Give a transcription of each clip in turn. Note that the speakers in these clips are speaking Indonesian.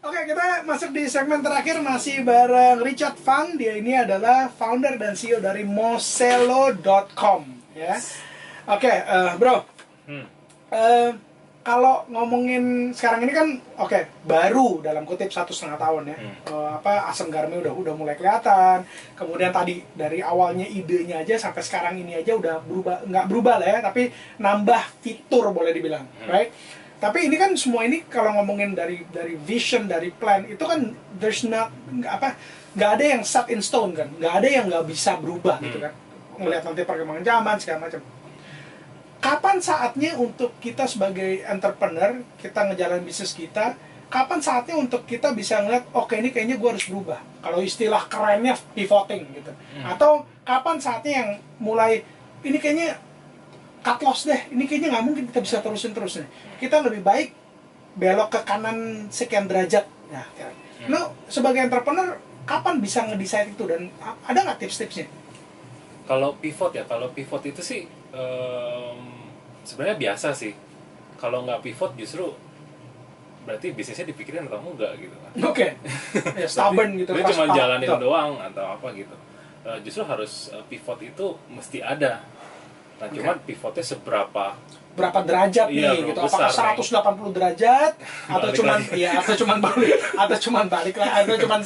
Oke, kita masuk di segmen terakhir masih bareng Richard Fan. Dia ini adalah founder dan CEO dari Mosello.com, ya. Oke, eh, bro. Hmm. Eh, kalau ngomongin sekarang ini kan, oke, baru dalam kutip satu setengah tahun ya. Hmm. Eh, apa asam garamnya udah udah mulai kelihatan. Kemudian tadi dari awalnya idenya aja sampai sekarang ini aja udah berubah, nggak berubah lah ya, tapi nambah fitur boleh dibilang, Hmm. right? Tapi ini kan semua ini kalau ngomongin dari dari vision dari plan itu kan there's not nggak apa nggak ada yang set in stone kan, nggak ada yang nggak bisa berubah gitu Hmm. kan. Ngelihat nanti perkembangan zaman segala macam. Kapan saatnya untuk kita sebagai entrepreneur kita ngejalanin bisnis kita? Kapan saatnya untuk kita bisa ngeliat, oke ini kayaknya gue harus berubah. Kalau istilah kerennya pivoting gitu. Hmm. Atau kapan saatnya yang mulai ini kayaknya cut loss deh. Ini kayaknya nggak mungkin kita bisa terusin terus nih. Kita lebih baik belok ke kanan sekian derajat. Nah, kira- Hmm. Lu sebagai entrepreneur kapan bisa ngedesain itu dan ada nggak tips-tipsnya? Kalau pivot ya, kalau pivot itu sih em, sebenarnya biasa sih. Kalau nggak pivot justru berarti bisnisnya dipikirin atau enggak gitu kan. Oke. ya, stubborn gitu. Dia cuma jalanin doang atau apa gitu. Eh, justru harus eh, pivot itu mesti ada. Nah, Oke. cuman pivotnya seberapa berapa derajat Iya, nih gitu. Apakah nih. 180 derajat atau Balik cuman lagi. ya atau cuman balik atau cuman balik lah atau cuman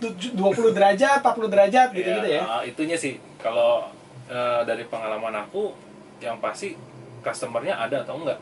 tuj- 20 derajat, 40 derajat gitu-gitu ya. ah, itunya sih kalau eh, dari pengalaman aku yang pasti customernya ada atau enggak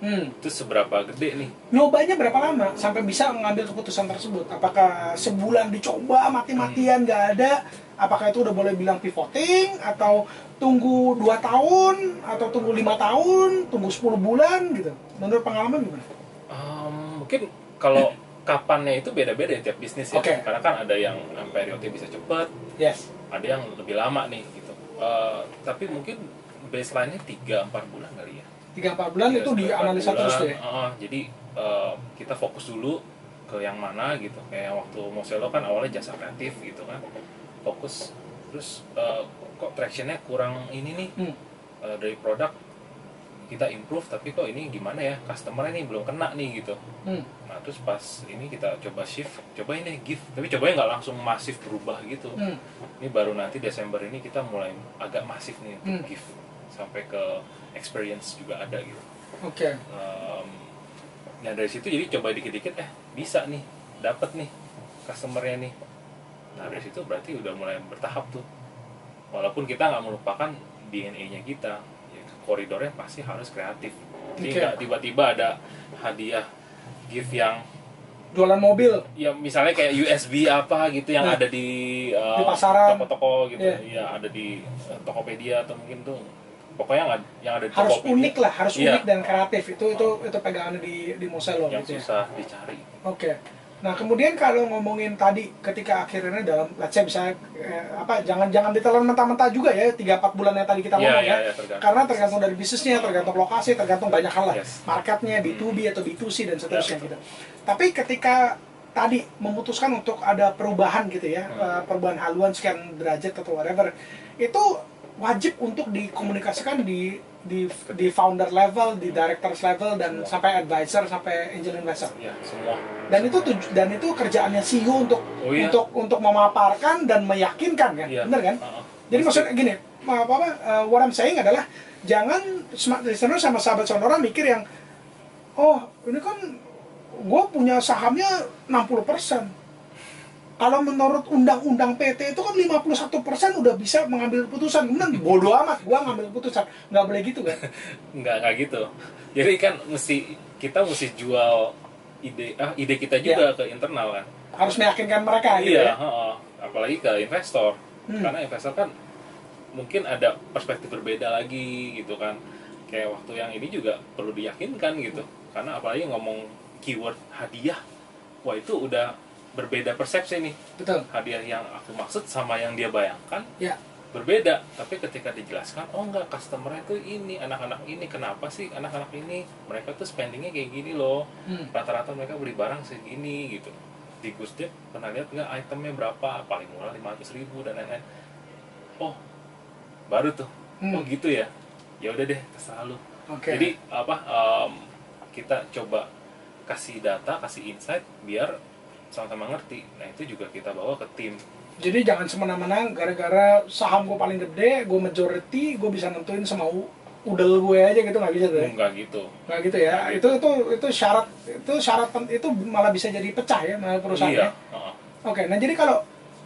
Hmm. itu seberapa gede nih Nyobanya berapa lama sampai bisa mengambil keputusan tersebut? Apakah sebulan dicoba mati-matian nggak ada? Apakah itu udah boleh bilang pivoting atau tunggu 2 tahun atau tunggu lima tahun, tunggu 10 bulan gitu? Menurut pengalaman gimana? Um, mungkin kalau kapannya itu beda-beda ya tiap bisnis ya Oke. karena kan ada yang periode bisa cepet Yes. ada yang lebih lama nih gitu Eh, tapi mungkin baseline-nya 3-4 bulan kali ya 3-4 bulan itu Tiga, empat dianalisa terus tuh ya? uh, jadi uh, kita fokus dulu ke yang mana gitu kayak waktu Mosello kan awalnya jasa kreatif gitu kan fokus terus uh, kok tractionnya kurang ini nih Hmm. uh, dari produk kita improve tapi kok ini gimana ya customernya nih belum kena nih gitu Hmm. nah terus pas ini kita coba shift coba ini gift tapi cobain nggak langsung masif berubah gitu Hmm. ini baru nanti Desember ini kita mulai agak masif nih untuk Hmm. gift sampai ke experience juga ada gitu Oke. um, nah dari situ jadi coba dikit-dikit eh bisa nih dapat nih customernya nih nah dari situ berarti udah mulai bertahap tuh walaupun kita nggak melupakan DNA-nya kita ya, koridornya pasti harus kreatif jadi nggak tiba-tiba ada hadiah gift yang Jualan mobil. ya misalnya kayak USB apa gitu yang Nah. ada di, uh, Di pasaran. toko-toko gitu Iya. ya ada di uh, Tokopedia atau mungkin tuh pokoknya ad- yang ada di harus Tokopedia unik lah, harus Iya. unik dan kreatif. Itu itu itu pegangannya di di Mosello yang gitu ya. susah dicari Oke. Nah, kemudian kalau ngomongin tadi ketika akhirnya dalam let's say bisa eh, apa jangan jangan ditelan mentah-mentah juga ya 3 4 bulan yang tadi kita Iya, ngomong iya, ya. iya, tergantung. Karena tergantung dari bisnisnya, tergantung lokasi, tergantung banyak hal lah. Yes. Marketnya B2B atau B2C dan seterusnya Ya, gitu. Tapi ketika tadi memutuskan untuk ada perubahan gitu ya, Hmm. eh, perubahan haluan sekian derajat atau whatever, itu wajib untuk dikomunikasikan di di di founder level, di directors level dan Semua. sampai advisor sampai angel investor ya semua dan itu tuj- dan itu kerjaannya CEO untuk Oh, iya. untuk untuk memaparkan dan meyakinkan kan Iya. bener kan Uh-uh. jadi Mesti. maksudnya gini apa apa uh, what I'm saying adalah jangan smart listener sama sahabat sonora mikir yang oh ini kan gue punya sahamnya 60% kalau menurut undang-undang PT itu kan 51% udah bisa mengambil keputusan. Kemudian bodoh amat gue ngambil keputusan. Nggak boleh gitu kan? Nggak nggak gitu. Jadi kan mesti kita mesti jual ide ah ide kita juga ke internal kan? Harus meyakinkan mereka gitu ya? iya heeh. apalagi ke investor. Hmm. karena investor kan mungkin ada perspektif berbeda lagi gitu kan. Kayak waktu yang ini juga perlu diyakinkan gitu. Karena apalagi ngomong keyword hadiah wah itu udah berbeda persepsi nih. Betul. Hadiah yang aku maksud sama yang dia bayangkan ya. berbeda. Tapi ketika dijelaskan oh enggak customer itu ini anak-anak ini kenapa sih anak-anak ini? Mereka tuh spendingnya kayak gini loh. Hmm. rata-rata mereka beli barang segini gitu. Di Gusdep pernah lihat nggak itemnya berapa? Paling murah 500 ribu dan lain-lain. Oh baru tuh. Hmm. oh gitu ya? Ya udah deh terserah lu. Oke. Jadi apa em, kita coba kasih data kasih insight biar sama-sama ngerti nah itu juga kita bawa ke tim Jadi jangan semena-mena gara-gara saham gue paling gede, gue majority, gue bisa nentuin semau udel gue aja gitu nggak bisa tuh. ya? enggak gitu Nggak gitu ya. Itu itu itu syarat itu syarat itu malah bisa jadi pecah ya malah perusahaannya. iya heeh. Oke, nah jadi kalau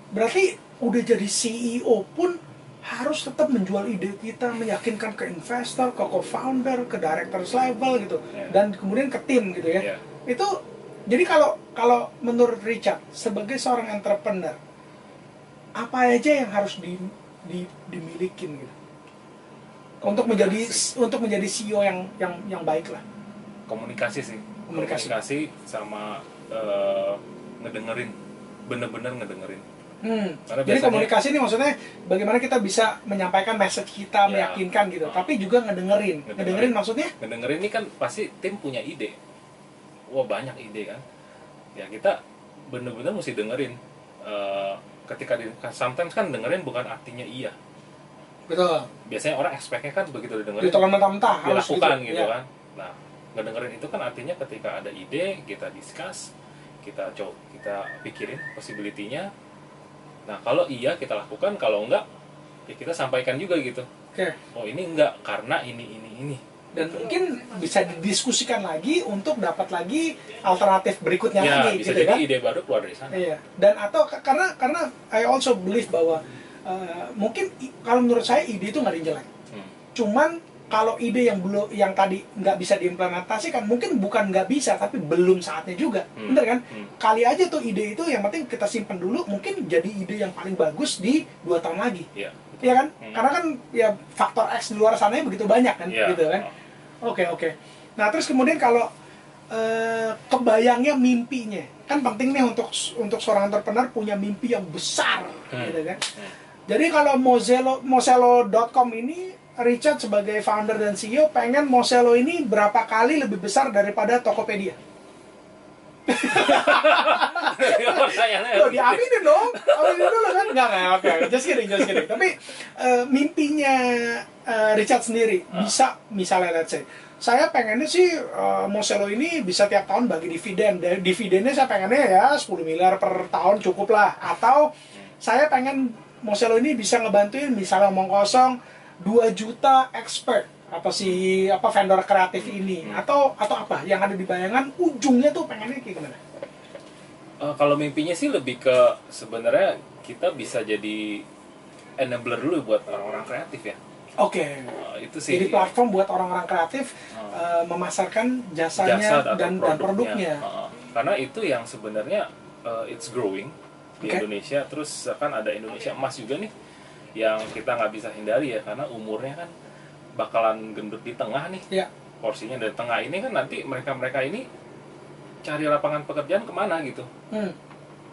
berarti udah jadi CEO pun harus tetap menjual ide kita, meyakinkan ke investor, ke co-founder, ke directors level gitu, Iya. dan kemudian ke tim gitu ya. Iya. Itu jadi kalau kalau menurut Richard sebagai seorang entrepreneur, apa aja yang harus di, di dimilikin gitu untuk menjadi untuk menjadi CEO yang yang yang baik lah. komunikasi sih Komunikasi. sama eh, ngedengerin bener-bener ngedengerin Hmm. Karena Jadi biasanya- komunikasi ini maksudnya bagaimana kita bisa menyampaikan message kita, Ya. meyakinkan gitu, Ah. tapi juga ngedengerin. Ngedengerin. Ngedengerin maksudnya? ngedengerin ini kan pasti tim punya ide wah banyak ide kan. Ya kita bener-bener mesti dengerin Eh, ketika di sometimes kan dengerin bukan artinya iya. Betul. biasanya orang expect-nya kan begitu didengerin Ditelan mentah-mentah dilakukan gitu, Ya. kan. Nah ngedengerin itu kan artinya ketika ada ide kita discuss kita coba kita pikirin possibility-nya. Nah kalau iya kita lakukan kalau enggak ya kita sampaikan juga gitu. Oke. oh ini enggak karena ini ini ini Dan mungkin bisa didiskusikan lagi untuk dapat lagi alternatif berikutnya ya lagi bisa gitu jadi kan? ide baru keluar dari sana Iya. Dan atau karena karena I also believe bahwa uh, mungkin kalau menurut saya ide itu nggak ada yang jelek. Hmm. Cuman kalau ide yang belum yang tadi nggak bisa diimplementasikan mungkin bukan nggak bisa tapi belum saatnya juga Hmm. bener kan Hmm. kali aja tuh ide itu yang penting kita simpan dulu mungkin jadi ide yang paling bagus di dua tahun lagi Iya. Iya kan Hmm. karena kan ya faktor X di luar sana begitu banyak kan Iya. gitu kan oke oke nah terus kemudian kalau eh, kebayangnya mimpinya kan penting nih untuk untuk seorang entrepreneur punya mimpi yang besar Hmm. gitu kan Hmm. jadi kalau Mozelo Mozelo.com ini Richard sebagai founder dan CEO pengen Mozelo ini berapa kali lebih besar daripada Tokopedia? Loh, diaminin dong. Aminin dulu kan? Enggak, enggak, oke. Just kidding, just kidding. Tapi eh, mimpinya eh, Richard sendiri bisa misalnya let's say saya pengennya sih eh, Moselo ini bisa tiap tahun bagi dividen. Dan dividennya saya pengennya ya 10 miliar per tahun cukup lah. Atau saya pengen Moselo ini bisa ngebantuin misalnya omong kosong 2 juta expert apa si apa vendor kreatif ini atau atau apa yang ada di bayangan ujungnya tuh pengennya kayak gimana? Eh, kalau mimpinya sih lebih ke sebenarnya kita bisa jadi enabler dulu buat orang-orang kreatif ya. Oke. Eh, itu sih. Jadi platform buat orang-orang kreatif Oh. eh, memasarkan jasanya jasa atau dan, dan produknya. Heeh. karena itu yang sebenarnya uh, it's growing di Oke. Indonesia terus kan ada Indonesia emas juga nih yang kita nggak bisa hindari ya karena umurnya kan bakalan gendut di tengah nih Ya, porsinya dari tengah ini kan nanti mereka mereka ini cari lapangan pekerjaan ke mana gitu hmm.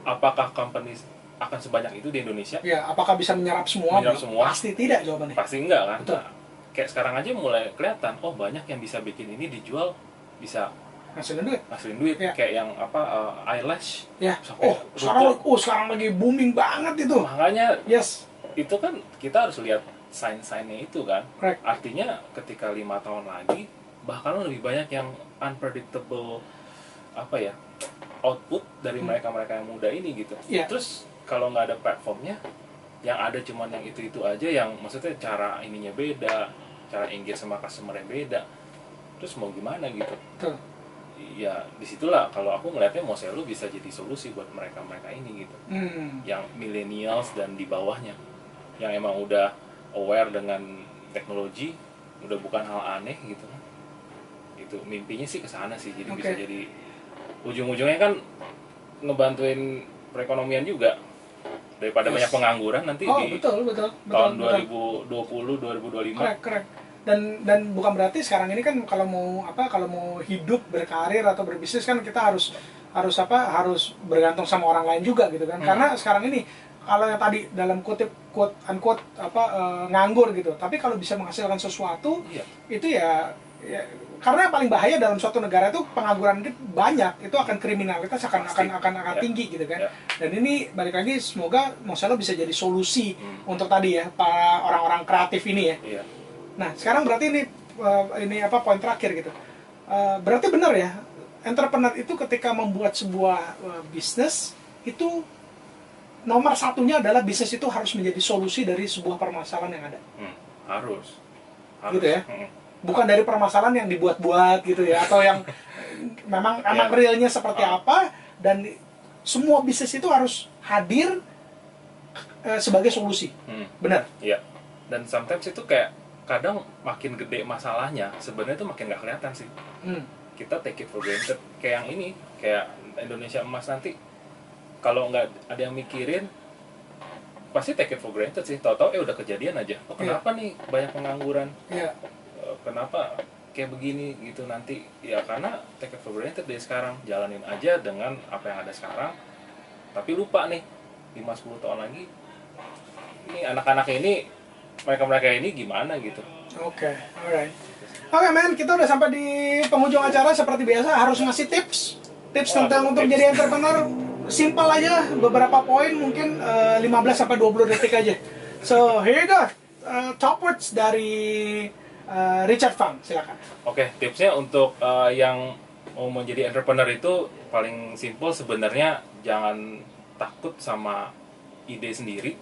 apakah company akan sebanyak itu di Indonesia ya. Apakah bisa menyerap semua? Menyerap semua. Pasti tidak jawabannya. pasti enggak kan Betul. Nah, kayak sekarang aja mulai kelihatan oh banyak yang bisa bikin ini dijual bisa Hasilnya duit. ngasilin duit Ya. kayak yang apa uh, eyelash Ya. Sampai Oh, sekarang oh sekarang lagi booming banget itu. makanya Yes. itu kan kita harus lihat sign-signnya itu kan Correct. artinya ketika lima tahun lagi bahkan lebih banyak yang unpredictable apa ya output dari Hmm. mereka-mereka yang muda ini gitu Iya. terus kalau nggak ada platformnya yang ada cuman yang itu itu aja yang maksudnya cara ininya beda cara engage sama customer yang beda terus mau gimana gitu Betul. ya di situlah kalau aku ngelihatnya Moselo bisa jadi solusi buat mereka mereka ini gitu Hmm. yang millennials dan di bawahnya yang emang udah aware dengan teknologi udah bukan hal aneh gitu kan itu mimpinya sih ke sana sih jadi bisa Oke. jadi ujung-ujungnya kan ngebantuin perekonomian juga daripada Yes. banyak pengangguran nanti Oh, di betul, betul. betul tahun betul. 2020 2025 Correct, correct. Dan dan bukan berarti sekarang ini kan kalau mau apa kalau mau hidup berkarir atau berbisnis kan kita harus harus apa harus bergantung sama orang lain juga gitu kan. Hmm. Karena sekarang ini kalau yang tadi dalam kutip quote unquote apa eh, nganggur gitu. Tapi kalau bisa menghasilkan sesuatu iya itu ya, ya karena yang paling bahaya dalam suatu negara itu pengangguran itu banyak itu akan kriminalitas akan Pasti. akan akan akan Ya. tinggi gitu kan Ya. dan ini balik lagi semoga Moselo bisa jadi solusi Hmm. untuk tadi ya para orang-orang kreatif ini ya iya Nah, sekarang berarti ini uh, ini apa poin terakhir gitu. Uh, berarti benar ya entrepreneur itu ketika membuat sebuah uh, bisnis itu nomor satunya adalah bisnis itu harus menjadi solusi dari sebuah permasalahan yang ada. Hmm, harus. harus. Gitu ya? Hmm. Bukan dari permasalahan yang dibuat-buat gitu ya atau yang memang emang Ya. realnya seperti Ah. apa dan semua bisnis itu harus hadir eh, sebagai solusi. Hmm. Benar. Iya. Dan sometimes itu kayak kadang makin gede masalahnya, sebenarnya itu makin nggak kelihatan sih. Hmm. Kita take it for granted. Kayak yang ini, kayak Indonesia emas nanti. Kalau nggak ada yang mikirin, pasti take it for granted sih. Tahu-tahu eh udah kejadian aja. Oh, Iya. kenapa nih banyak pengangguran? Ya. Eh, Kenapa kayak begini gitu nanti? Ya karena take it for granted dari sekarang. Jalanin aja dengan apa yang ada sekarang. Tapi lupa nih, 5-10 tahun lagi, ini anak-anak ini, mereka-mereka ini gimana gitu. Oke, alright. Oke men, kita udah sampai di penghujung acara seperti biasa harus ngasih tips, tips Waduh, tentang untuk tips. jadi entrepreneur. Simpel aja, beberapa poin mungkin eh, 15 sampai 20 detik aja. So here you go, Eh, top words dari eh, Richard Fang, silakan. Oke, tipsnya untuk uh, yang mau menjadi entrepreneur itu paling simpel sebenarnya jangan takut sama ide sendiri.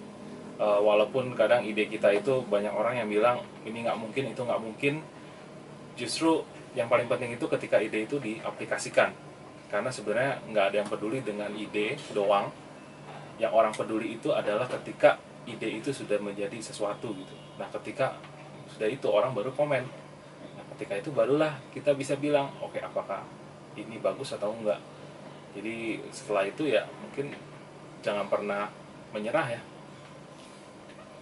Uh, walaupun kadang ide kita itu banyak orang yang bilang ini nggak mungkin, itu nggak mungkin. Justru yang paling penting itu ketika ide itu diaplikasikan. Karena sebenarnya nggak ada yang peduli dengan ide doang. Yang orang peduli itu adalah ketika ide itu sudah menjadi sesuatu gitu. Nah, ketika sudah itu orang baru komen. Nah, ketika itu barulah kita bisa bilang, oke apakah ini bagus atau enggak. Jadi setelah itu ya mungkin jangan pernah menyerah ya.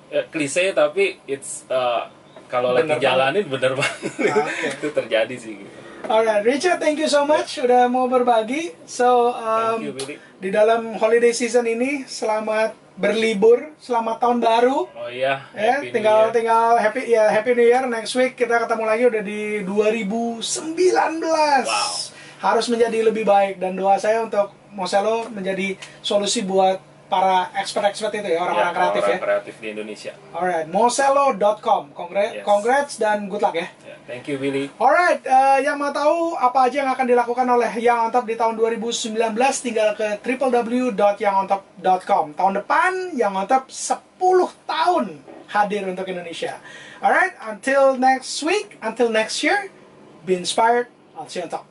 Ya klise tapi it's uh, kalau lagi jalanin bener banget. Oke. itu terjadi sih gitu. Alright, Richard, thank you so much udah mau berbagi. So um, Thank you Billy. di dalam holiday season ini selamat berlibur, selamat tahun baru. Oh iya, ya Happy New tinggal Year. tinggal happy ya happy new year next week kita ketemu lagi udah di 2019 Wow. harus menjadi lebih baik dan doa saya untuk Moselo menjadi solusi buat para expert-expert itu ya orang-orang Ya, kreatif orang ya kreatif di Indonesia. alright moselo.com congrats Yes. congrats dan good luck ya Ya, thank you Billy. Alright, eh, yang mau tahu apa aja yang akan dilakukan oleh Yang On Top di tahun 2019 tinggal ke www.yangontop.com. Tahun depan Yang On Top 10 tahun hadir untuk Indonesia. Alright, until next week, until next year, be inspired. I'll see you on top.